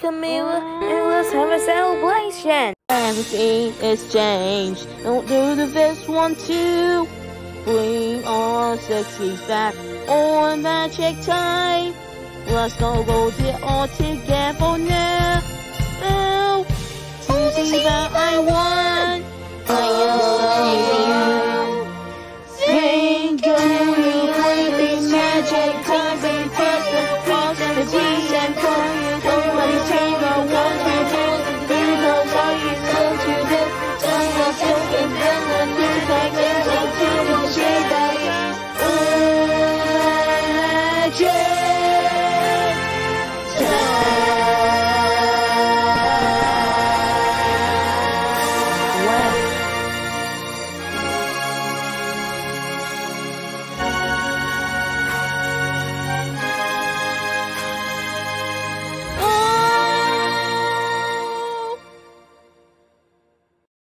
Camila, and let's have a celebration. Everything is changed. Don't do the best one too. Bring our sexy back on that magic time. Let's all go there all together now. Oh, to see that I won. I am magic comes and tests the and the dreams and comes.